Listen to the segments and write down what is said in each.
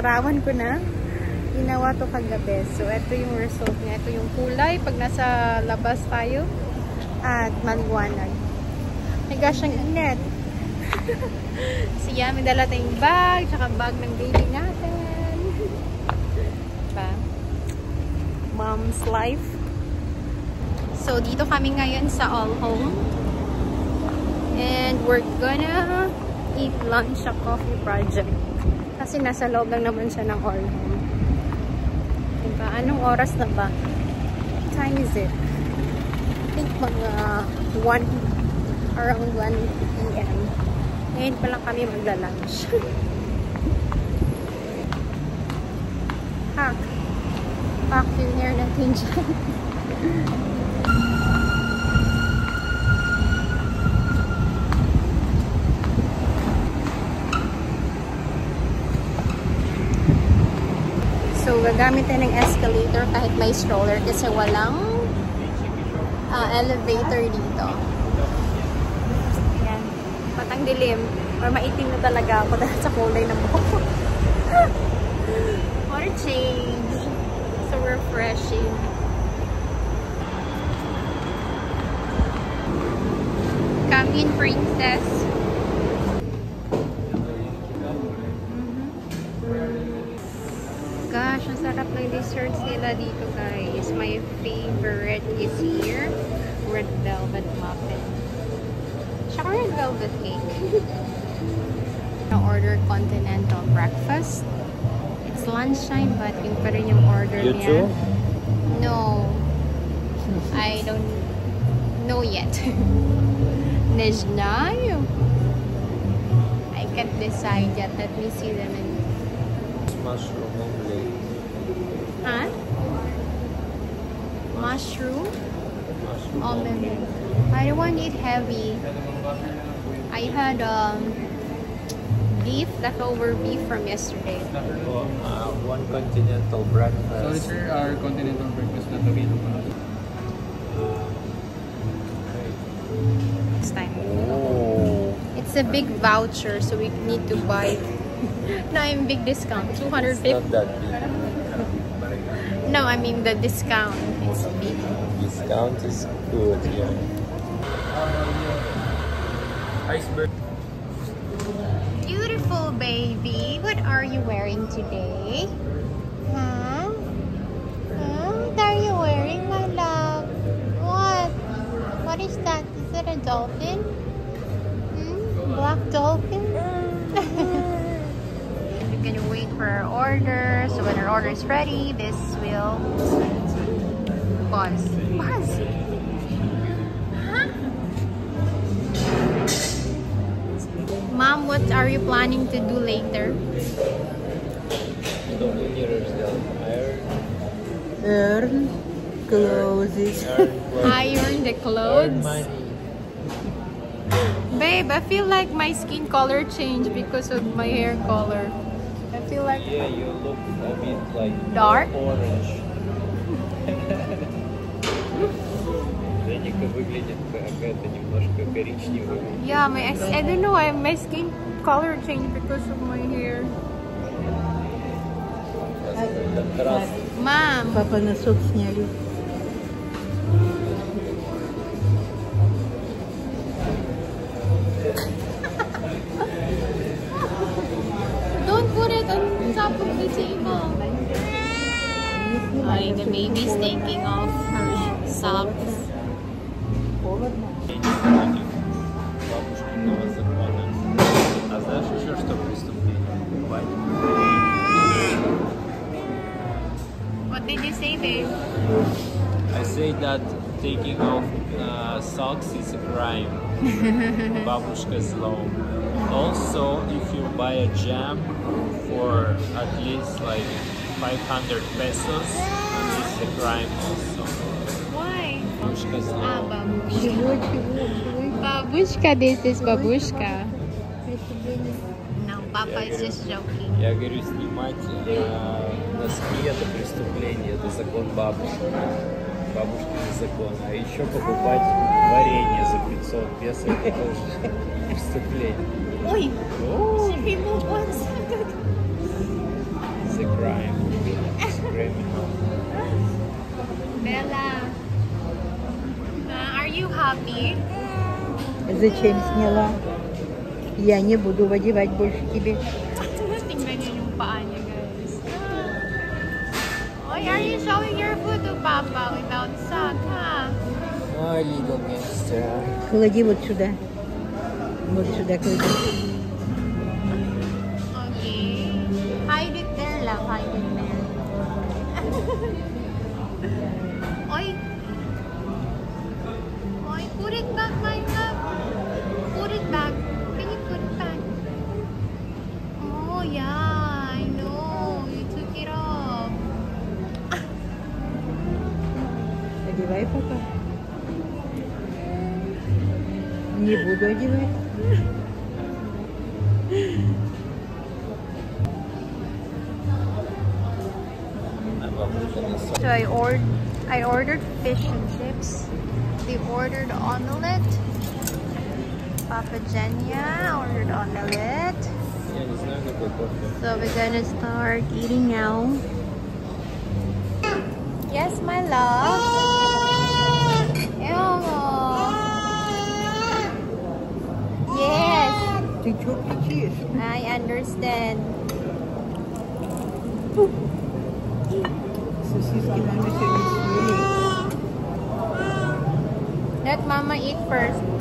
Pinaarawan ko na. Ginawa to kagabi. So, ito yung result niya. Ito yung kulay pag nasa labas tayo. At maliwanag. My gosh, ang init. Siya, may dala tayong bag, tsaka bag ng baby natin. Diba? Mom's life. So, dito kami ngayon sa All Home. And we're gonna eat lunch sa coffee project. Kasi nasa loob lang naman siya ng All Home. Diba? Anong oras na ba? What time is it? I think mga 1 around 1 p.m. Ngayon pa lang kami magla-lunch. Hack. Hack yung hair natin dyan. So, gagamit tayo ng escalator kahit may stroller kasi walang uh, elevator dito. Ayan. Patang dilim. Or maitim na talaga ako dahil sa kulay ng buhok ko. What a change. So refreshing. Come in, princess. ang sarap ng desserts nila dito, guys. My favorite is here. Red velvet muffin. Tsaka red velvet cake. order continental breakfast. It's lunchtime, but yun pa rin yung order You niya. too? No. I don't know yet. Не знаю. I can't decide yet. Let me see them in Mushroom omelette. Huh? Mushroom Mushroom omelette. I don't want it heavy. I had um beef, leftover beef from yesterday. Uh, one continental breakfast. Sorry sir, our continental breakfast na Torino pa. This time. Oh. It's a big voucher, so we need to buy. no, I'm big discount. It's 250. not that big. No, I mean the discount. It's big. Discount is good, yeah. Iceberg. Beautiful baby. What are you wearing today? Huh? Huh? What are you wearing, my love? What? What is that? Is it a dolphin? Hmm? Black dolphin? We're gonna wait for our order. So when our order is ready, this will buzz. Buzz! Huh? Mom, what are you planning to do later? The winners down iron. Earn clothes. Iron the clothes. Babe, I feel like my skin color changed because of my hair color. Feel like Yeah, you look a bit like Dark? orange. Выглядит немножко yeah, my ex- I don't know my skin color changed because of my hair. Mom, Папа носок сняли. baby's taking off her socks. Бабушкиного закона. А знаешь еще что преступление? Покупать. What did you say, babe? I say that taking off uh, socks is a crime. Бабушka's law. Also, if you buy a jam for at least like 500 pesos, it's a crime also. Why? Бабушка знала. А, бабушка. Бабушка, здесь есть бабушка. No, папа я just joking. Я говорю, снимать а, носки это преступление, это закон бабушки. Бабушки закон. А еще покупать варенье за 500 песо это тоже преступление. Ой, she people once. It's a crime. It's a crime. Зачем сняла? Я не буду одевать больше тебе. Tingnan niyo yung paa niya, guys. Why are you showing your foot to Papa without sock, huh? My little gangster. Клади вот сюда. Вот сюда клади. Okay. Hide it there lang. Hide it there. Oy! I ordered fish and chips. They ordered omelette. Papa Genia ordered omelette. So we're gonna start eating now. Yes, my love. Ew. Yes. I understand. Let giving me to mama eat first.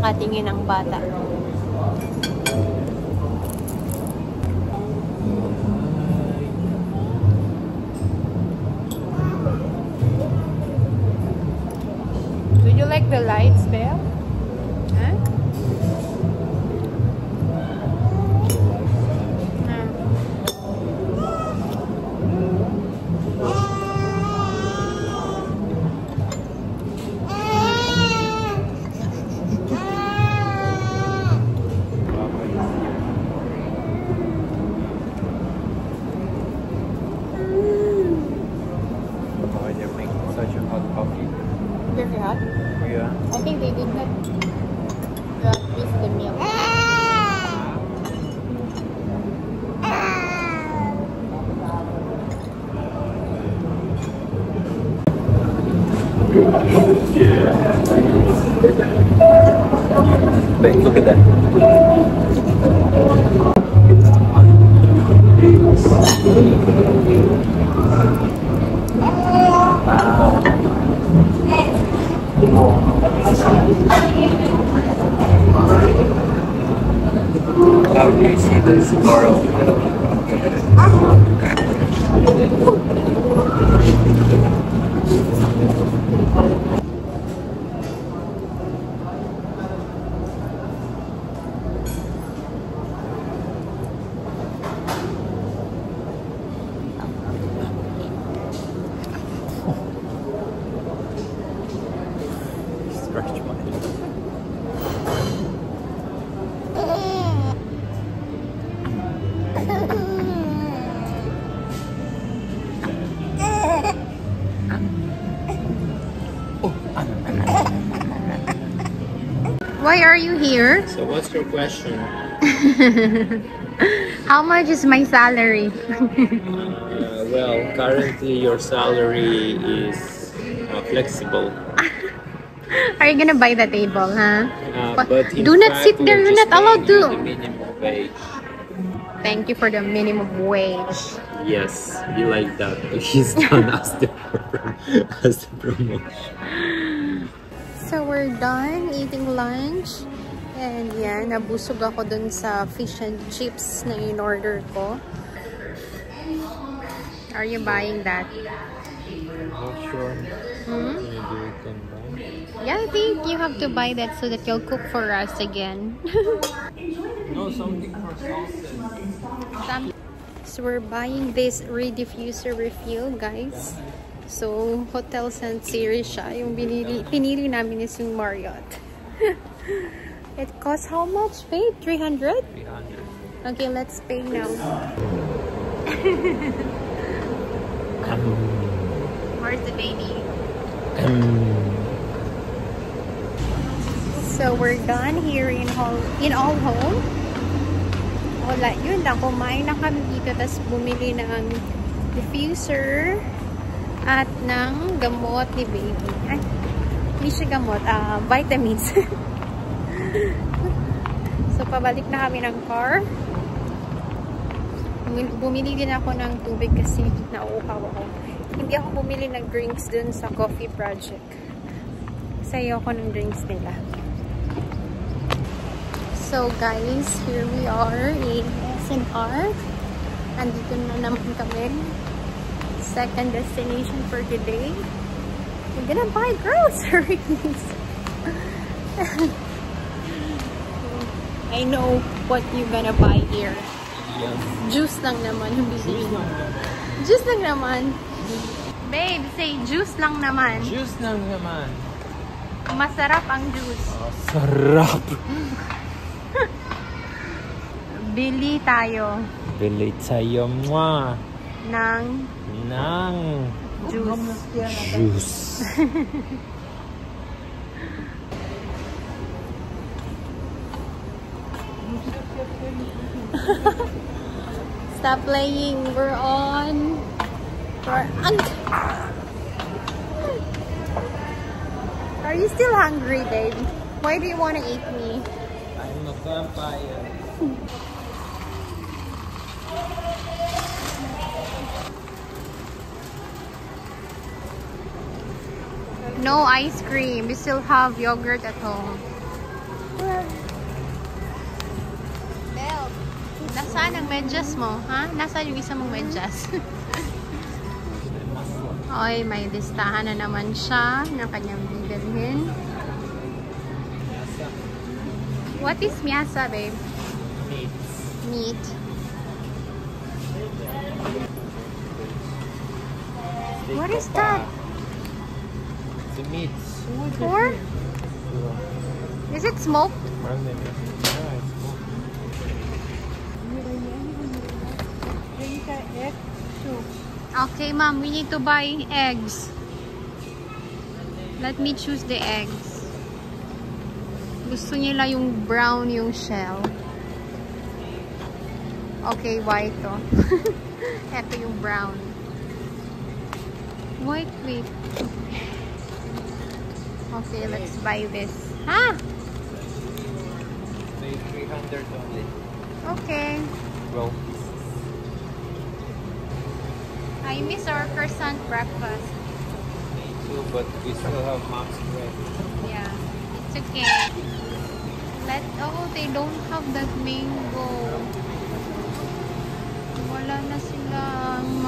Nakatingin ang bata. Babe, look at that. How do you see this tomorrow? Scratch Why are you here? So what's your question? How much is my salary? Uh, well, currently your salary is uh, flexible. Are you gonna buy the table, huh? Uh, But do not fact, sit there. You're not allowed to. Minimum wage. Thank you for the minimum wage. Yes, we like that. He's done as the as the promotion. So we're done eating lunch. And yan, nabusog ako dun sa fish and chips na in-order ko. Are you buying that? Not sure. Hmm? Maybe we can buy. Yeah, I think you have to buy that so that you'll cook for us again. No, something for. So we're buying this reed diffuser refill, guys. So, Hotel San Siri siya. Yung binili, pinili namin is yung Marriott. It costs how much, babe? 300? 300. Okay, let's pay now. Where's the baby? So we're done here in Hall in All Home. Wala, yun lang. Kumain na kami dito tapos bumili ng diffuser at ng gamot ni baby. Ay, hindi siya gamot. ah vitamins. so, pabalik na kami ng car. Bumili- din ako ng tubig kasi nauuhaw ako. Hindi ako bumili ng drinks dun sa coffee project. Kasi ayoko ng drinks nila. So guys, here we are in SNR. Andito na naman kami. Second destination for today. We're gonna buy groceries. I know what you're gonna buy here. Yes. Juice lang naman yung bibili mo. Juice lang naman. Babe, say juice lang naman. Juice lang naman. Masarap ang juice. Oh, sarap. Bili tayo Bili tayo mwa ng ng juice. juice. Stop playing. We're on. We're on. Are you still hungry, babe? Why do you want to eat me? I'm a vampire. No ice cream. We still have yogurt at home. Belle, nasaan ang medyas mo? Ha? Nasaan yung isa mong medyas? Oy, may listahan na naman siya ng kanyang bibilhin. What is miyasa, babe? Meat. Meat. What is that? The meat. Pork? Is it smoked? Okay, ma'am, we need to buy eggs. Let me choose the eggs. Gusto nila yung brown yung shell. Okay, white oh. to. Ito yung brown. White, wait. Okay, let's buy this. Ha? May 300 only. Okay. Well, I miss our croissant breakfast. me too, but we still have mom's bread. Yeah, it's okay. Let oh, they don't have that mango. Wala na sila ang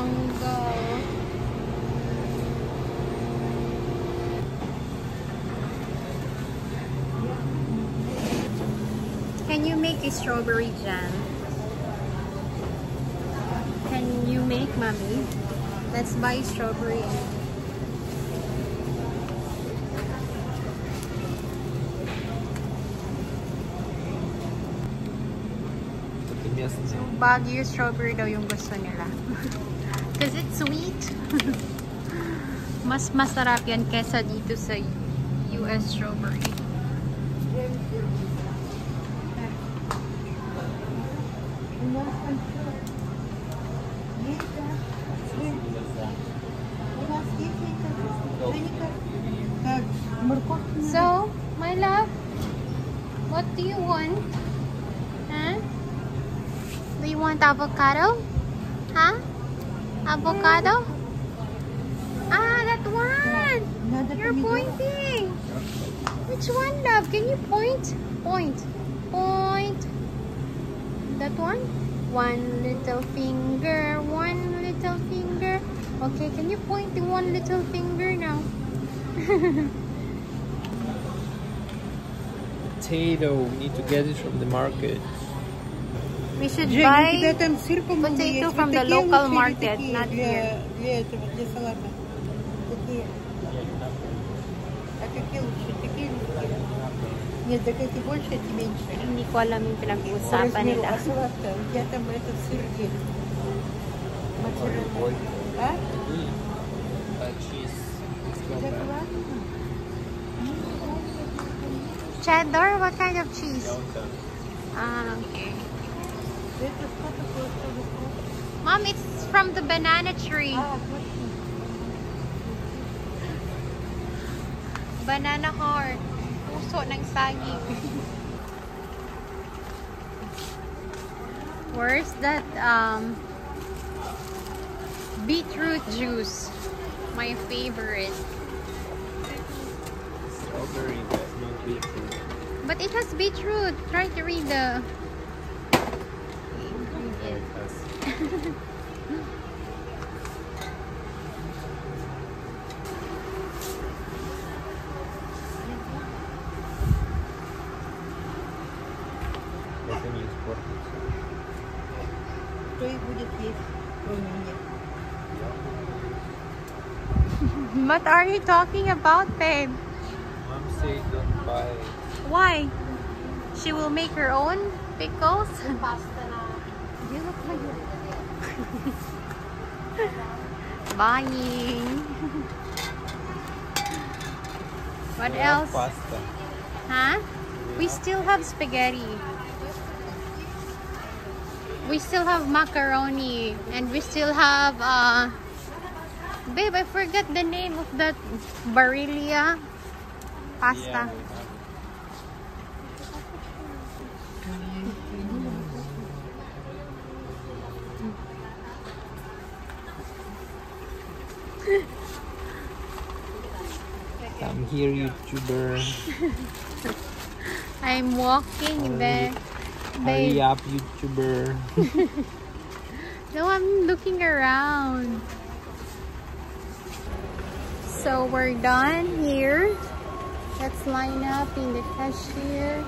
mango. Can you make a strawberry jam? Can you make, mommy? Let's buy strawberry Baguio strawberry daw yung gusto nila. Because it's sweet. Mas masarap yan kesa dito sa US strawberry. So, my love, what do you want? Huh? Do you want avocado? Huh? Avocado? Ah, that one! You're pointing! Which one, love? Can you point? Point that one? One little finger, one little finger. Okay, can you point to one little finger now? potato, we need to get it from the market. We should buy potato from the local market, not here. Yeah, Hindi ko alam yung pinag-uusapan nila. Cheddar? What kind of cheese? Ah, okay. Mom, it's from the banana tree. Banana heart. Puso ng saging. Where's that um beetroot juice? My favorite. Strawberry, but no beetroot. But it has beetroot. Try to read the What are you talking about, babe? Mom said don't buy. Why? She will make her own pickles? Pasta na. You look like Buying. What We else? Pasta. Huh? We still have spaghetti. We still have macaroni. And we still have, uh... Babe, I forgot the name of that Barilla pasta. Yeah, we have. Come here, YouTuber. I'm walking there. Hurry up, YouTuber. No, I'm looking around. So we're done here. Let's line up in the cashier.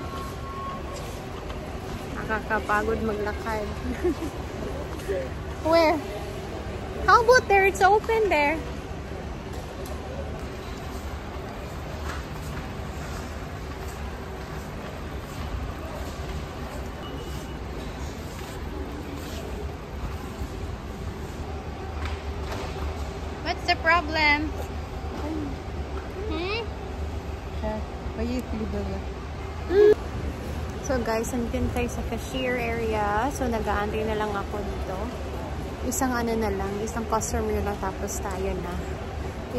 Nakakapagod maglakad. Where? How about there? It's open there. So guys, nandun tayo sa cashier area. So nag-aantay na lang ako dito. Isang ano na lang, isang customer na tapos tayo na.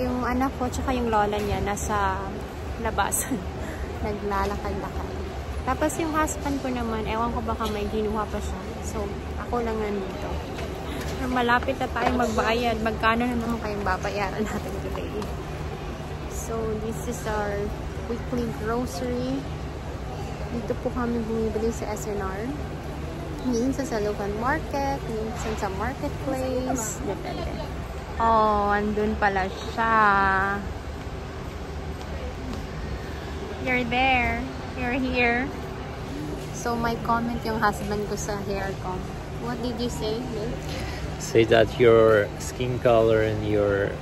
Yung anak ko tsaka yung lola niya nasa labas. Naglalakad-lakad. Tapos yung husband ko naman, ewan ko baka may ginuha pa siya. So ako lang nandito. Malapit na tayo magbayad. Magkano na naman kayong babayaran natin today? So this is our weekly grocery. Dito po kami bumibili sa S&R. Minsan sa local market, minsan sa marketplace. Depende. Oh, andun pala siya. You're there. You're here. So, my comment yung husband ko sa hair ko. What did you say? babe? Say that your skin color and your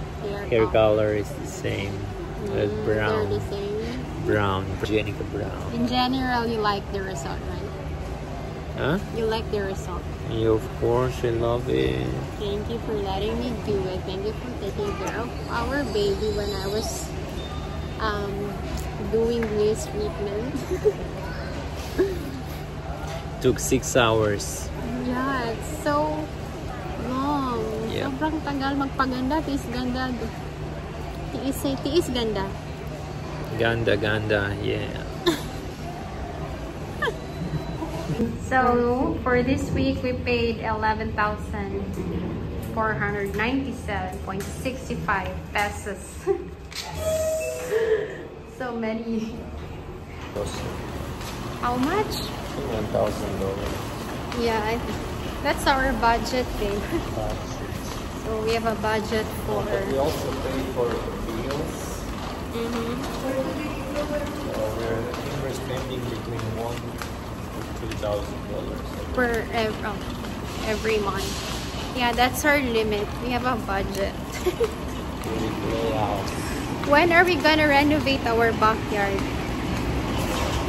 hair comb. color is the same. As Mm, brown. They're the same. Brown. Jenica Brown. In general, you like the result, right? Huh? You like the result. You, of course, I love it. Thank you for letting me do it. Thank you for taking care of our baby when I was um, doing this treatment. Took six hours. yeah, it's so long. Yeah. Sobrang tagal magpaganda. Tiis ganda. Tiis, say, tiis ganda. Ganda, ganda, yeah. So, for this week, we paid 11,497.65 pesos. so many. How much? One thousand dollars. Yeah, I, that's our budget thing. so we have a budget for. We also pay for meals. Mhm. So we're, we're spending between one to three thousand dollars. per ev- oh, every month. Yeah, that's our limit. We have a budget. when are we gonna renovate our backyard?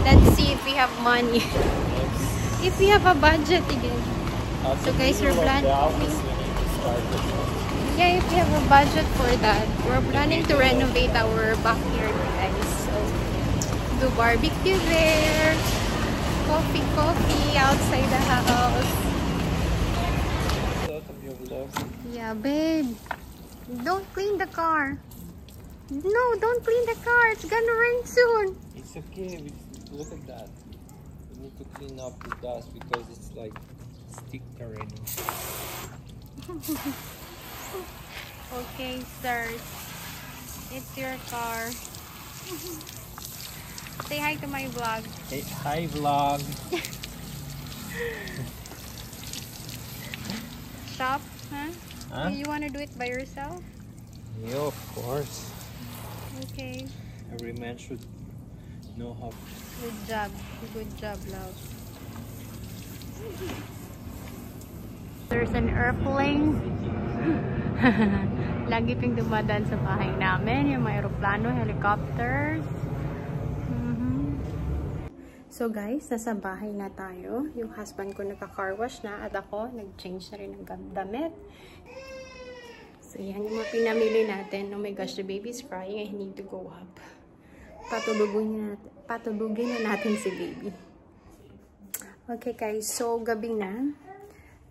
Let's see if we have money. if we have a budget again. So guys, we're planning- Yeah, if we have a budget for that, we're planning to renovate our backyard, guys. So, do barbecue there. Coffee, coffee outside the house. Yeah, babe. Don't clean the car. No, don't clean the car. It's gonna rain soon. It's okay. We, look at that. We need to clean up the dust because it's like stick already. Okay, sir. It's your car. Say hi to my vlog. Hey, hi vlog. Shop, huh? Huh? You wanna do it by yourself? Yeah, of course. Okay. Every man should know how. Good job. Good job, love. There's an airplane. Lagi ping dumadaan sa bahay namin. Yung mga aeroplano, helicopters. Mhm. So guys, nasa bahay na tayo. Yung husband ko nagka-car wash na at ako nag-change na rin ng damit. So yan yung mga pinamili natin. Oh my gosh, the baby's crying. I need to go up patulugin na, patulugin na natin si baby. Okay guys, so gabi na.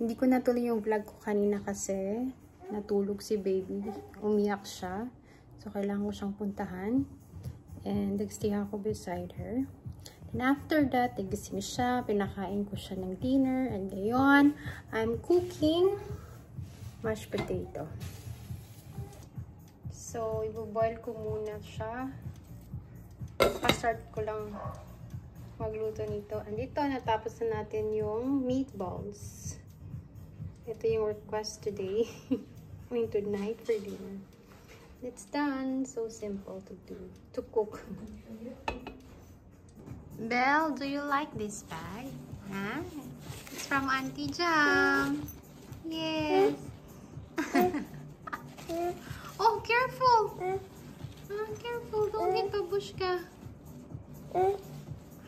Hindi ko natuloy yung vlog ko kanina kasi natulog si baby. Umiyak siya. So kailangan ko siyang puntahan. And nagstay ako beside her. And after that, nagising siya. Pinakain ko siya ng dinner. And ngayon, I'm cooking mashed potato. So, iboboil ko muna siya pa-start ko lang magluto nito. Andito, natapos na natin yung meatballs. Ito yung request today. I mean, tonight for dinner. It's done. So simple to do. To cook. Belle, do you like this bag? Huh? It's from Auntie Jam. Yes. oh, careful. Ah, careful, don't hit babushka.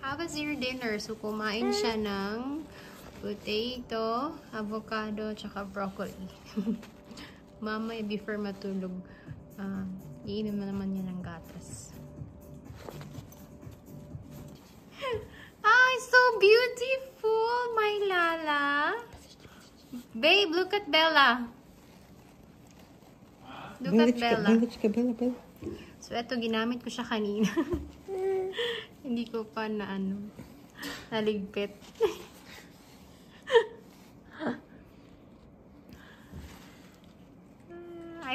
How was your dinner? So, kumain siya ng potato, avocado, tsaka broccoli. mamaya eh, before matulog uh, iinom na naman niya ng gatas. Ah, Ay so beautiful my Lala. Babe look at Bella. Look at Bella. So eto ginamit ko siya kanina. Hindi ko pa na ano naligpit.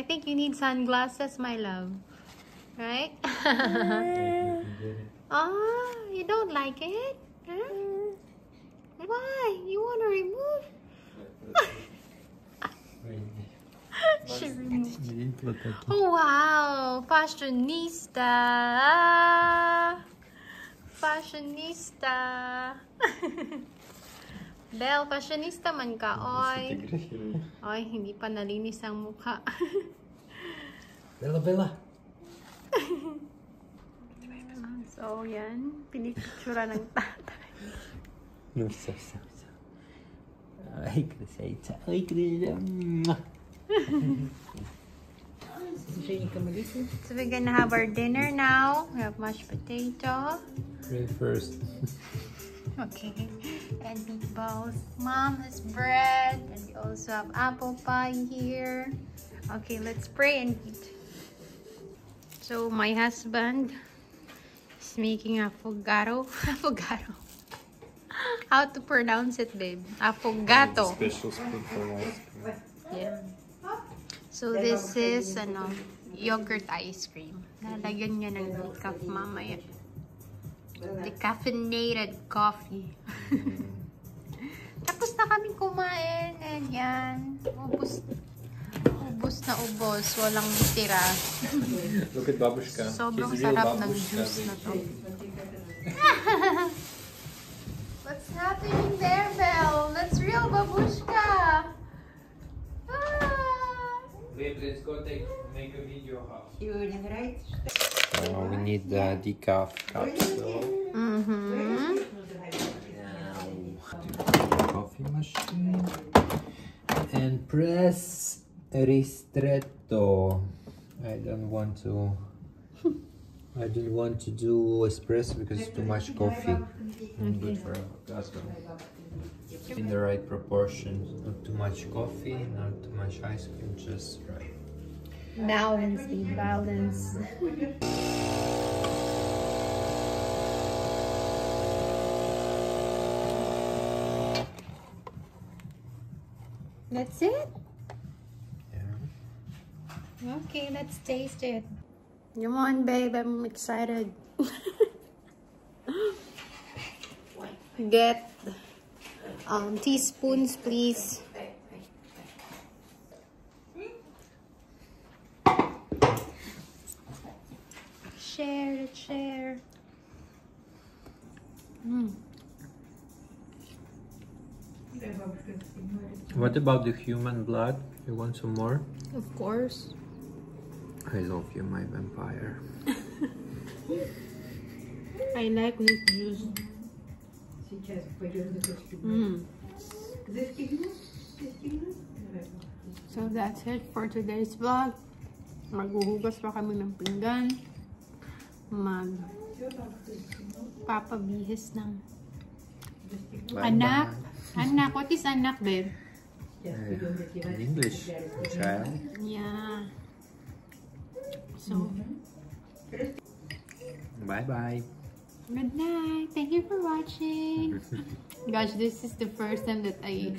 I think you need sunglasses, my love. Right? Ah, you don't like it? Huh? Why? You want to remove? she removed. Oh, wow! Fashionista! Fashionista! Bell, fashionista man ka, oy. Oy, hindi pa nalinis ang mukha. Bella, Bella. so, yan. Pinitsura ng tatay. No, so, so, so. Ay, Crusaita. Ay, Crusaita. So we're gonna have our dinner now. We have mashed potato. Pray first. Okay. And meatballs. Mom has bread. And we also have apple pie here. Okay, let's pray and eat. So, my husband is making affogato. Affogato. How to pronounce it, babe? Affogato. Special spoon for ice cream. Yeah. So, this is, ano, yogurt ice cream. Lalagyan niya ng decaf mamaya. Decaffeinated coffee. Mm. Tapos na kami kumain. And. Ubus. Ubus na ubos. Walang tira. Look at babushka. Sobrang sarap ng juice na to. What's happening there, Belle? That's real babushka. Ah. Babe, let's go take, make a video. You would right? Uh, we need the decaf capsule. Mm-hmm. Coffee machine. And press ristretto. I don't want to. I don't want to do espresso because it's too much coffee. Not good for affogato. In the right proportions. Not too much coffee, not too much ice cream, just right. Balance, the balance. That's it? Yeah. Okay, let's taste it. Come on, babe. I'm excited. Get um, teaspoons, please. What about the human blood? You want some more? Of course. I love you, my vampire. I like this juice. Сейчас пойдем застегнуть. Mm. Застегнуть? Застегнуть? Давай. So that's it for today's vlog. Maghuhugas pa kami ng pinggan. Mag Всё там застегнуть. papabihis ng Застегнуть. anak. Anak. What is anak, babe? Yeah. In English, child. Yeah. So. Bye bye. Good night. Thank you for watching. Gosh, this is the first time that I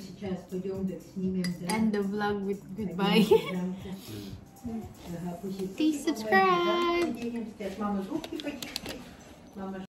end the vlog with goodbye. Please subscribe.